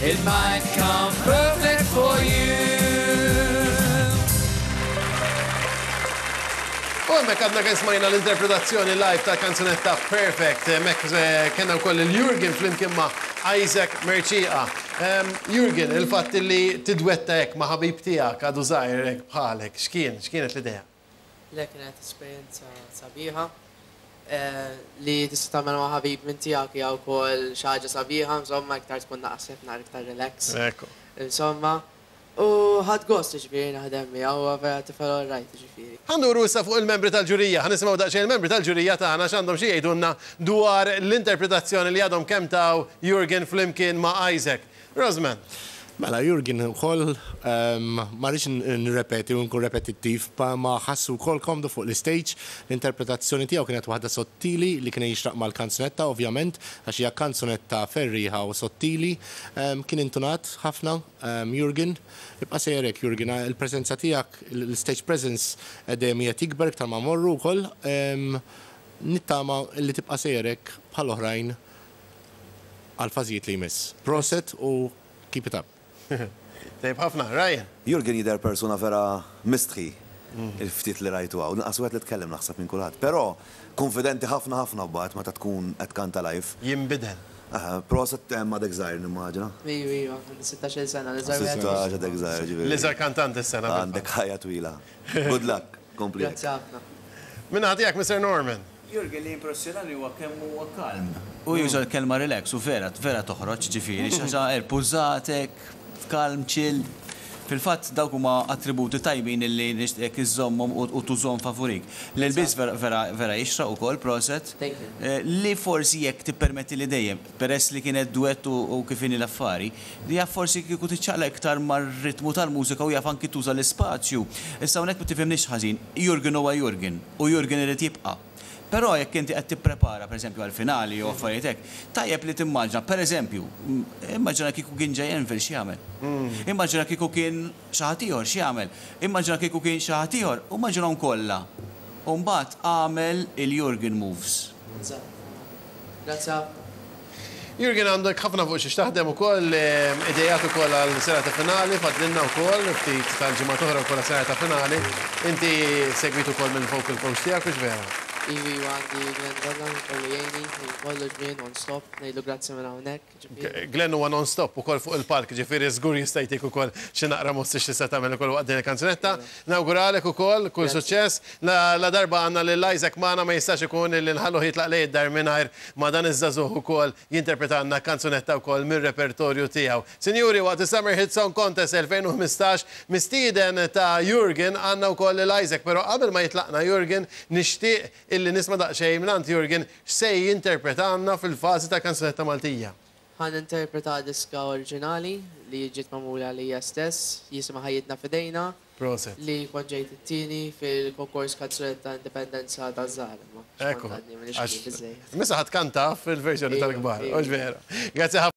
It might come perfect for you. U hemmhekk għadna kemm smajna l-interpretazzjoni live tal-kanzunetta Perfect. Hemmhekk eh, kellna wkoll il-Jurgen flimkien ma' Isaac Merċieqa. Ehm, Jurgen, il-fatt li tidwetta hekk ma' ħabib tiegħek għadu żgħir hekk bħalek, x'kien? X'kienet l-idea? Le kienet esperjenza sabiħa. Li tista' tagħmel ma' ħabib minn tiegħek hija wkoll xi ħaġa sabiħa, insomma iktar tkun naqas qed nara iktar relax. Hekk. Insomma. U ħadt gost jiġifieri naħdem miegħu, huwa vera tifel all right jiġifieri. Ħa nduru issa fuq il-membri tal-ġurija. Ħa nisimgħu daqsxejn il-membri tal-ġurija tagħna x'għandhom xi jgħidulna dwar l-interpretazzjoni li għadhom kemm taw Jurgen flimkien ma' Isaac. Rosman, Mela, Jurgen ukoll, ma rridx nirrepeti u nkun repetittiv, ma ħassu wkoll komdu fuq l-istage. L-interpretazzjoni tiegħu kienet waħda sottili li kien jixraq mal-kanzunetta ovvjament, għax hija kanzunetta ferrieħa u sottili. Kien intunat ħafna Jurgen. Ibqa' sejjer hekk Jurgen, il-preżenza tiegħek, l-istage presence qed dejjem qiegħed jikber iktar ma mmorru wkoll. Nittama li tibqa' sejjer hekk bħal oħrajn għal fażijiet li jmiss. Proset u keep it up. Tajjeb ħafna, Ryan. Jurgen jidher persuna vera mistħi il-ftit li rajtu hawn, l-inqas wieħed li tkellem naħseb minn kulħadd. Però kunfidenti ħafna ħafna mbagħad meta tkun qed tkanta live. Jinbidel. Aha, proset kemm għadek żgħir nimmaġina. Iva, iva, għandi sittax il sena, l-iżgħar wieħed. Sittax għadek żgħir ġifieri. L-iżgħar kantant is-sena fil-fatt. Għandek ħajja twila. Good luck, kompli hekk. Grazzi ħafna. Min-naħa tiegħek Mister Norman? Jurgen li jimpressjonani huwa kemm huwa kalm. Hu juża l-kelma relax u vera, vera toħroġ, jiġifieri xi ħaġa irpużatek, kalm, chill. Fil-fatt dawk huma attributi tajbin illi nixtieqek iżżommhom u tużhom favurik. L-ilbies vera, vera, vera jixraq ukoll, proset, li forsi jekk tippermettili dejjem. peress li kienet duett u u kif inhi l-affari, li jaf forsi kieku tiċċaqlaq iktar mar-ritmu tal-mużika u jaf anki tuża l-ispazju. Issa hawnhekk ma tifhimnix ħażin, Jurgen huwa Jurgen, u Jurgen irid jibqa'. Però jekk inti qed tipprepara, per eżempju, għall-finali jew affarijiet hekk, tajjeb li timmaġna, per eżempju, immaġina kieku kien Jay Enfill x'jagħmel? Immaġina kieku kien xi ħadd ieħor x'jagħmel? Immaġina kieku kien xi ħadd ieħor, u immaġinahom kollha, u mbagħad agħmel il-Jurgen moves. Jurgen għandek ħafna fuq xiex taħdem ukoll, idejat ukoll għal sena ta' finali, fadlilna wkoll ftit tal-ġimgħat oħra wkoll għas-sena ta' finali. Inti segwit ukoll mill-vocal coach tiegħek, hux vera? Iva, iva għandi Glenn Dolan li jkollu jgħinni minn kollox b'jien on stop, ngħidlu grazzi minn hawnhekk. Glenn huwa non-stop ukoll fuq il-palk, ġifieri żgur jista' jtik ukoll xi naqra moss li tista' tagħmel ukoll waqt din il-kanzunetta. Nawguralek ukoll kull suċċess. Ladarba għandna lil Isaac magħna ma jistax ikun illi nħalluh jitlaq lejn id-dar mingħajr ma dan iż-żagħżugħ ukoll jinterpretalna kanzunetta wkoll mir-repertorju tiegħu. Sinjuri, waqt is-Summer Hit Song Contest 2015, mistieden ta' Jurgen, għandna wkoll lil Isaac. Però qabel ma jitlaqna Jurgen, nixtieq illi nisma' daqsxejn mingħand Jurgen Se jinterpreta għandna fil-fażi ta' Kanzunetta Maltija. Ħa ninterpreta diska oriġinali li ġiet magħmula għalija stess, jisimha Ħajjitna f'idejna, li kont ġejt it-tieni fil-Konkors Kanzunetta Indipendenza taż-Żgħar, imma xbantadni, m'iniex kbir biżżejjed. Misa ħa tkanta fil-verżjoni tal-kbar, hux veru? Grazzi ħafna.